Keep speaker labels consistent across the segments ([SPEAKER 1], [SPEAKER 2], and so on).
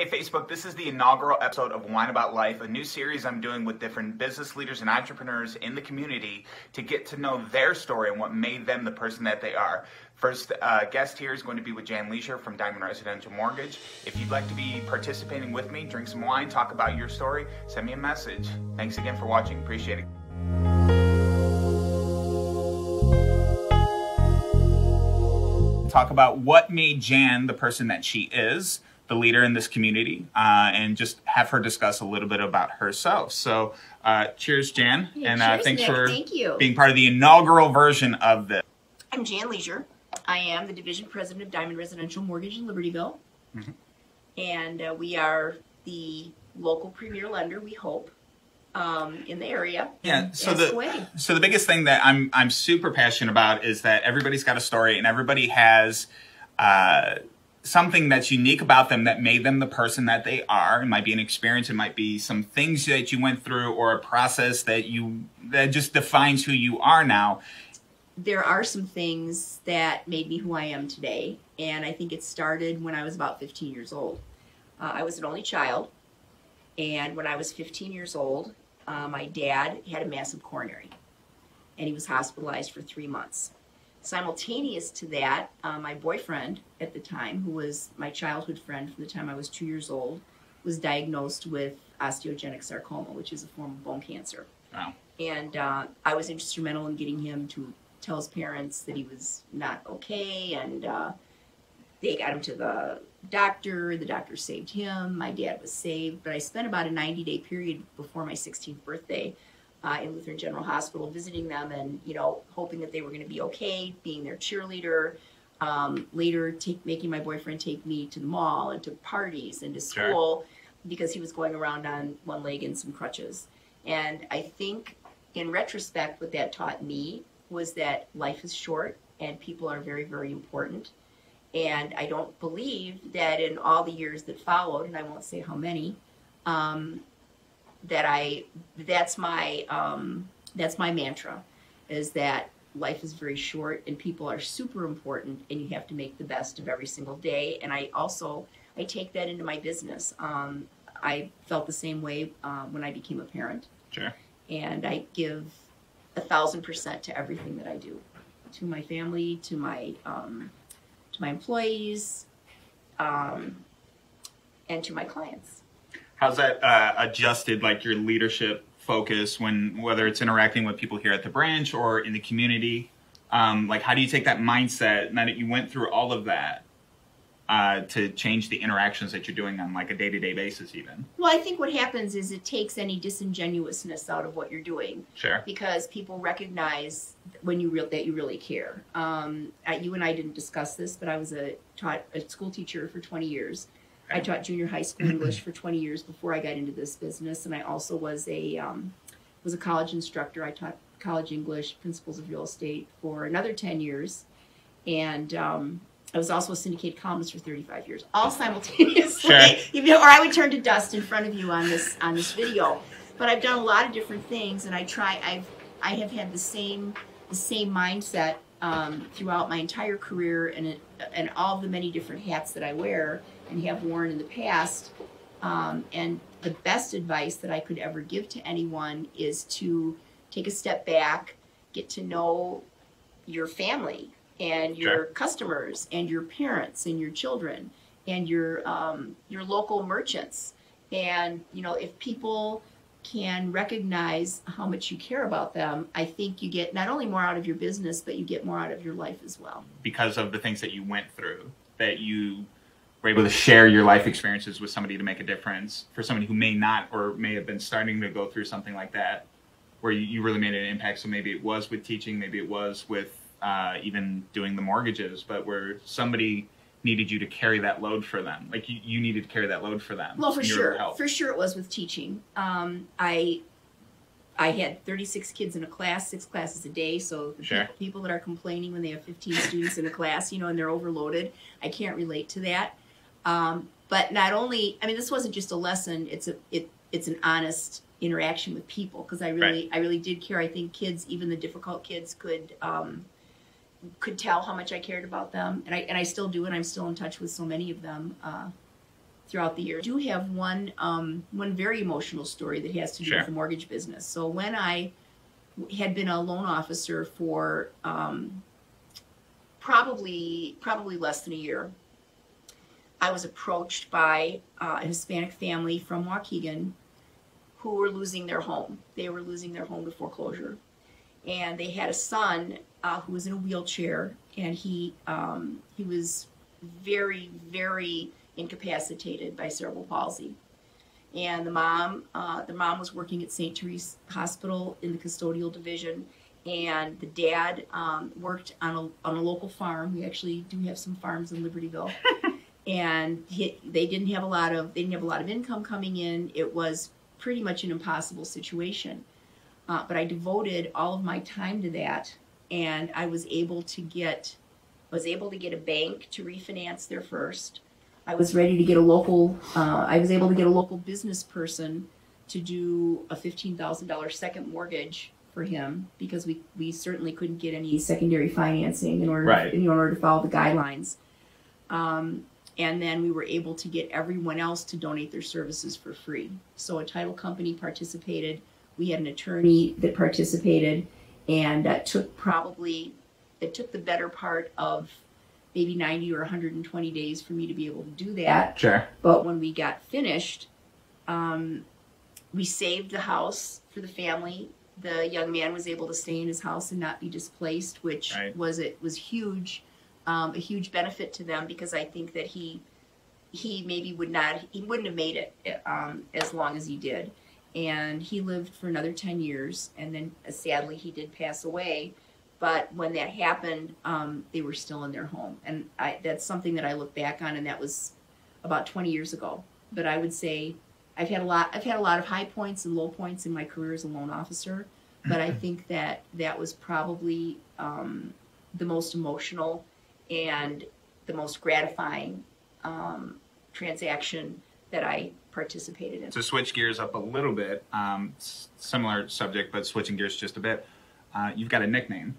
[SPEAKER 1] Hey Facebook, this is the inaugural episode of Wine About Life, a new series I'm doing with different business leaders and entrepreneurs in the community to get to know their story and what made them the person that they are. First uh, guest here is going to be with Jan Leasure from Diamond Residential Mortgage. If you'd like to be participating with me, drink some wine, talk about your story, send me a message. Thanks again for watching. Appreciate it. Talk about what made Jan the person that she is the leader in this community uh, and just have her discuss a little bit about herself. So, uh, cheers, Jan,
[SPEAKER 2] Yeah,
[SPEAKER 1] and uh,
[SPEAKER 2] cheers,
[SPEAKER 1] thanks
[SPEAKER 2] Nik.
[SPEAKER 1] for
[SPEAKER 2] Thank you.
[SPEAKER 1] being part of the inaugural version of this.
[SPEAKER 2] I'm Jan Leasure. I am the division president of Diamond Residential Mortgage in Libertyville.
[SPEAKER 1] Mhm.
[SPEAKER 2] And uh, we are the local premier lender, we hope, um, in the area.
[SPEAKER 1] Yeah.
[SPEAKER 2] And
[SPEAKER 1] So the
[SPEAKER 2] away.
[SPEAKER 1] so the biggest thing that I'm I'm super passionate about is that everybody's got a story and everybody has uh, something that's unique about them that made them the person that they are. It might be an experience. It might be some things that you went through or a process that you that just defines who you are now.
[SPEAKER 2] there are some things that made me who I am today, and I think it started when I was about 15 years old. Uh, I was an only child, and when I was 15 years old, uh, my dad had a massive coronary, and he was hospitalized for three months. Simultaneous to that, uh, my boyfriend at the time, who was my childhood friend from the time I was two years old, was diagnosed with osteogenic sarcoma, which is a form of bone cancer
[SPEAKER 1] Wow.
[SPEAKER 2] and uh, I was instrumental in getting him to tell his parents that he was not okay, and uh, they got him to the doctor. The doctor saved him. My dad was saved, but I spent about a 90 day period before my 16th birthday uh, in Lutheran General Hospital visiting them, and you know, hoping that they were going to be okay, being their cheerleader. Um, later, take, making my boyfriend take me to the mall and to parties and to
[SPEAKER 1] Sure.
[SPEAKER 2] school because he was going around on one leg and some crutches. And I think in retrospect, what that taught me was that life is short and people are very, very important. And I don't believe that in all the years that followed, and I won't say how many, um, that I that's my um, that's my mantra, is that life is very short and people are super important, and you have to make the best of every single day. And I also I take that into my business. Um, I felt the same way uh, when I became a parent
[SPEAKER 1] Sure.
[SPEAKER 2] and I give a thousand percent to everything that I do, to my family, to my um, to my employees, um, and to my clients.
[SPEAKER 1] How's that uh, adjusted, like your leadership focus, when whether it's interacting with people here at the branch or in the community? Um, like, how do you take that mindset now that you went through all of that uh, to change the interactions that you're doing on like a day to day basis, even?
[SPEAKER 2] Well, I think what happens is it takes any disingenuousness out of what you're doing
[SPEAKER 1] Sure.
[SPEAKER 2] because people recognize when you real that you really care. Um, you and I didn't discuss this, but I was a taught a school teacher for 20 years. I taught junior high school English for 20 years before I got into this business, and I also was a um, was a college instructor. I taught college English, principles of real estate for another 10 years, and um, I was also a syndicated columnist for 35 years, all simultaneously.
[SPEAKER 1] Sure.
[SPEAKER 2] Even- or I would turn to dust in front of you on this on this video. But I've done a lot of different things, and I try. I've I have had the same the same mindset um, throughout my entire career, and and all the many different hats that I wear and have worn in the past. Um, and the best advice that I could ever give to anyone is to take a step back, get to know your family and your
[SPEAKER 1] Sure.
[SPEAKER 2] customers and your parents and your children and your um, your local merchants. And you know, if people can recognize how much you care about them, I think you get not only more out of your business, but you get more out of your life as well.
[SPEAKER 1] Because of the things that you went through, that you were able to share your life experiences with somebody to make a difference for somebody who may not or may have been starting to go through something like that, where you, really made an impact. So maybe it was with teaching, maybe it was with uh, even doing the mortgages, but where somebody needed you to carry that load for them. Like you, you needed to carry that load for them.
[SPEAKER 2] Well, for
[SPEAKER 1] and you were able to
[SPEAKER 2] sure, for sure, it was with teaching. Um, I I had 36 kids in a class, six classes a day. So the
[SPEAKER 1] Sure.
[SPEAKER 2] people, people that are complaining when they have 15 students in a class, you know, and they're overloaded, I can't relate to that. Um, but not only, I mean, this wasn't just a lesson; it's a it it's an honest interaction with people because I really I really did care. I think kids, even the difficult kids, could. Um, could tell how much I cared about them, and I and I still do, and I'm still in touch with so many of them uh, throughout the year. I do have one um, one very emotional story that has to do
[SPEAKER 1] Sure.
[SPEAKER 2] with the mortgage business. So when I had been a loan officer for um, probably probably less than a year, I was approached by uh, a Hispanic family from Waukegan who were losing their home. They were losing their home to foreclosure, and they had a son uh, who was in a wheelchair, and he um, he was very very incapacitated by cerebral palsy. And the mom, uh, the mom was working at St. Therese Hospital in the custodial division, and the dad um, worked on a on a local farm. We actually do have some farms in Libertyville, and he, they didn't have a lot of they didn't have a lot of income coming in. It was pretty much an impossible situation. Uh, but I devoted all of my time to that, and I was able to get was able to get a bank to refinance their first. I was ready to get a local. Uh, I was able to get a local business person to do a fifteen thousand dollars second mortgage for him because we we certainly couldn't get any secondary financing in order
[SPEAKER 1] Right.
[SPEAKER 2] in order to follow the guidelines. Um, and then we were able to get everyone else to donate their services for free. So a title company participated. We had an attorney that participated, and that took probably it took the better part of maybe 90 or 120 days for me to be able to do that.
[SPEAKER 1] Sure.
[SPEAKER 2] But when we got finished, um, we saved the house for the family. The young man was able to stay in his house and not be displaced, which
[SPEAKER 1] Right.
[SPEAKER 2] was it was huge, um, a huge benefit to them because I think that he he maybe would not he wouldn't have made it um, as long as he did, and he lived for another ten years, and then uh, sadly he did pass away. But when that happened, um, they were still in their home, and I, that's something that I look back on, and that was about 20 years ago. But I would say I've had a lot. I've had a lot of high points and low points in my career as a loan officer. But I think that that was probably um, the most emotional and the most gratifying um, transaction that I participated in.
[SPEAKER 1] To switch gears up a little bit, um, similar subject, but switching gears just a bit. Uh, you've got a nickname.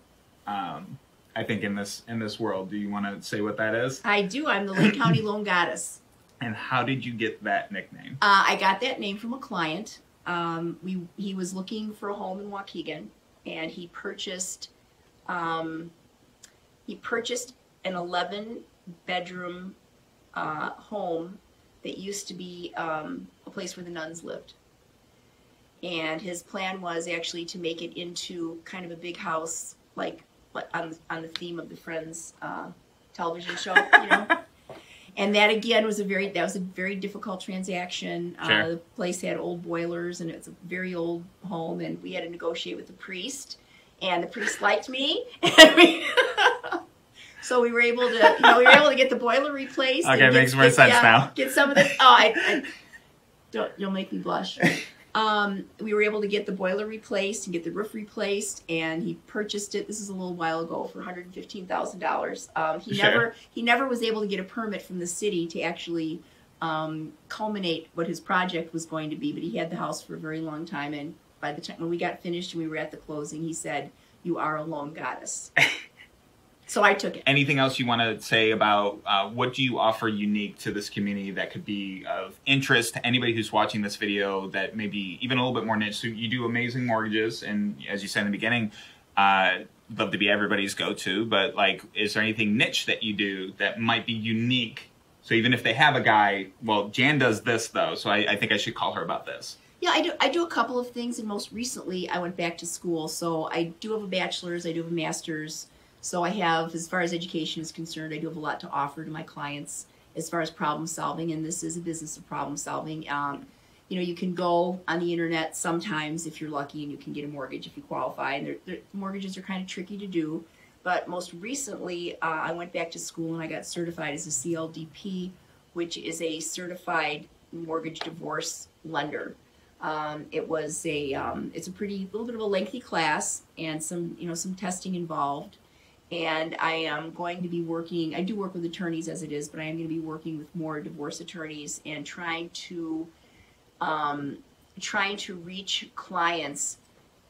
[SPEAKER 1] Um, I think in this in this world, do you want to say what that is?
[SPEAKER 2] I do. I'm the Lake County Loan Goddess.
[SPEAKER 1] And how did you get that nickname?
[SPEAKER 2] Uh, I got that name from a client. Um, we he was looking for a home in Waukegan, and he purchased um, he purchased an 11 bedroom uh, home that used to be um, a place where the nuns lived. And his plan was actually to make it into kind of a big house, like on on the theme of the Friends uh, television show, you know. And that again was a very that was a very difficult transaction.
[SPEAKER 1] Sure.
[SPEAKER 2] Uh, the place had old boilers and it's a very old home, and we had to negotiate with the priest, and the priest liked me, so we were able to you know we were able to get the boiler replaced. and
[SPEAKER 1] Okay,
[SPEAKER 2] get-
[SPEAKER 1] makes more
[SPEAKER 2] get-
[SPEAKER 1] sense
[SPEAKER 2] yeah,
[SPEAKER 1] now.
[SPEAKER 2] Get some of this. Oh, I, I don't you'll make me blush. Um, we were able to get the boiler replaced and get the roof replaced, and he purchased it. This is a little while ago for one hundred fifteen thousand dollars. Um, he
[SPEAKER 1] Sure.
[SPEAKER 2] never he never was able to get a permit from the city to actually um, culminate what his project was going to be, but he had the house for a very long time. And by the time when we got finished and we were at the closing, he said, "You are a loan goddess." so I took it.
[SPEAKER 1] Anything else you want to say about uh, what do you offer unique to this community that could be of interest to anybody who's watching this video that maybe even a little bit more niche? So you do amazing mortgages, and as you said in the beginning, uh, love to be everybody's go-to. But like, is there anything niche that you do that might be unique? So even if they have a guy, well, Jan does this though, so I, I think I should call her about this.
[SPEAKER 2] Yeah, I do. I do a couple of things, and most recently, I went back to school. So I do have a bachelor's. I do have a master's. So I have, as far as education is concerned, I do have a lot to offer to my clients as far as problem solving. And this is a business of problem solving. Um, you know, you can go on the internet sometimes if you're lucky, and you can get a mortgage if you qualify. And they're, they're, mortgages are kind of tricky to do. But most recently, uh, I went back to school and I got certified as a CLDP, which is a certified mortgage divorce lender. Um, it was a um, it's a pretty little bit of a lengthy class and some you know some testing involved. And I am going to be working. I do work with attorneys as it is, but I am going to be working with more divorce attorneys and trying to um, trying to reach clients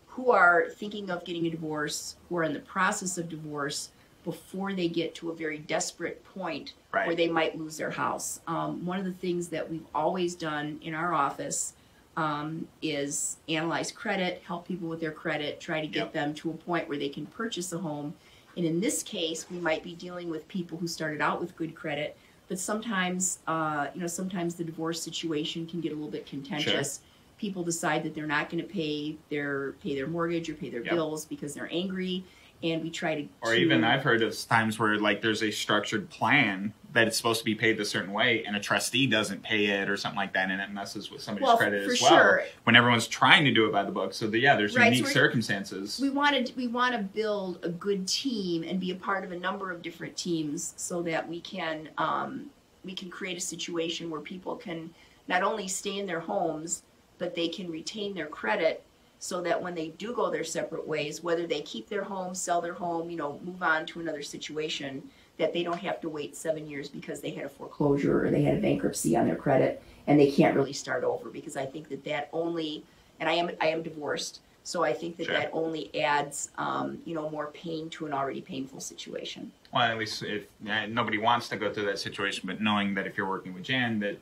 [SPEAKER 2] who are thinking of getting a divorce, who are in the process of divorce, before they get to a very desperate point
[SPEAKER 1] Right.
[SPEAKER 2] where they might lose their house. Um, one of the things that we've always done in our office um, is analyze credit, help people with their credit, try to get
[SPEAKER 1] Yep.
[SPEAKER 2] them to a point where they can purchase a home. And in this case, we might be dealing with people who started out with good credit, but sometimes, uh, you know, sometimes the divorce situation can get a little bit contentious. People decide that they're not going to pay their pay their mortgage or pay their
[SPEAKER 1] Yep.
[SPEAKER 2] bills because they're angry, and we try to
[SPEAKER 1] Or
[SPEAKER 2] to-
[SPEAKER 1] even I've heard of times where like there's a structured plan that it's supposed to be paid a certain way, and a trustee doesn't pay it or something like that, and it messes with somebody's
[SPEAKER 2] Well,
[SPEAKER 1] credit as well.
[SPEAKER 2] sure.
[SPEAKER 1] When everyone's trying to do it by the book, so the, yeah, there's
[SPEAKER 2] Right,
[SPEAKER 1] unique
[SPEAKER 2] we're-
[SPEAKER 1] circumstances.
[SPEAKER 2] we wanted we want to build a good team and be a part of a number of different teams so that we can um, we can create a situation where people can not only stay in their homes but they can retain their credit so that when they do go their separate ways whether they keep their home sell their home you know move on to another situation that they don't have to wait seven years because they had a foreclosure or they had a bankruptcy on their credit and they can't really start over because i think that that only and i am i am divorced so I think that
[SPEAKER 1] Sure.
[SPEAKER 2] that only adds, um, you know, more pain to an already painful situation.
[SPEAKER 1] Well, at least if uh, nobody wants to go through that situation, but knowing that if you're working with Jan, that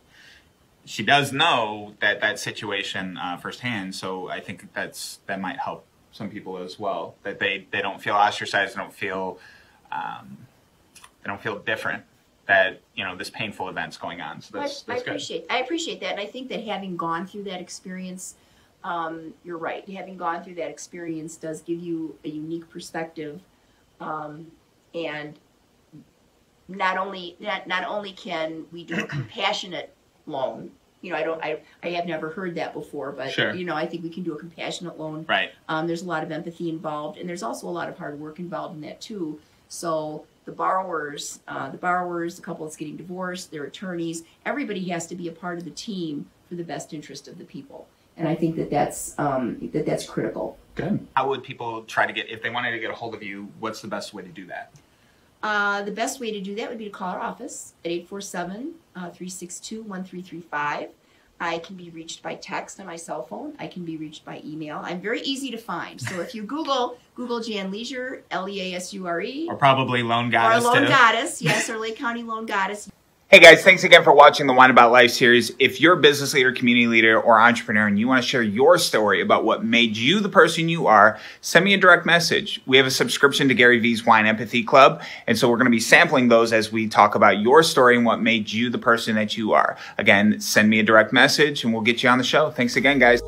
[SPEAKER 1] she does know that that situation uh, firsthand. So I think that's that might help some people as well. That they they don't feel ostracized, they don't feel um, they don't feel different. That you know this painful event's going on. So that's
[SPEAKER 2] I, I
[SPEAKER 1] good.
[SPEAKER 2] appreciate I appreciate that, and I think that having gone through that experience, um, you're right. Having gone through that experience does give you a unique perspective, um, and not only not, not only can we do a compassionate loan. You know, I don't. I, I have never heard that before, but
[SPEAKER 1] Sure.
[SPEAKER 2] you know, I think we can do a compassionate loan
[SPEAKER 1] Right.
[SPEAKER 2] Um, there's a lot of empathy involved, and there's also a lot of hard work involved in that too. So the borrowers, uh, the borrowers, the couple that's getting divorced, their attorneys, everybody has to be a part of the team for the best interest of the people. And I think that that's um, that that's critical.
[SPEAKER 1] Good. How would people try to get if they wanted to get a hold of you? What's the best way to do that?
[SPEAKER 2] Uh, the best way to do that would be to call our office at 847 362 1335. I can be reached by text on my cell phone. I can be reached by email. I'm very easy to find. So if you Google Google Jan Leasure, L E A S U R E,
[SPEAKER 1] Or probably loan
[SPEAKER 2] or
[SPEAKER 1] goddess
[SPEAKER 2] Loan
[SPEAKER 1] too.
[SPEAKER 2] Goddess, yes, or Lake County Loan Goddess.
[SPEAKER 1] Hey guys, thanks again for watching the Wine About Life series. If you're a business leader, community leader, or entrepreneur and you want to share your story about what made you the person you are, send me a direct message. We have a subscription to Gary Vee's Wine Empathy Club, and so we're going to be sampling those as we talk about your story and what made you the person that you are. Again, send me a direct message and we'll get you on the show. Thanks again, guys.